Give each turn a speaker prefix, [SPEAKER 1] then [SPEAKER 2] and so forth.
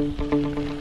[SPEAKER 1] Música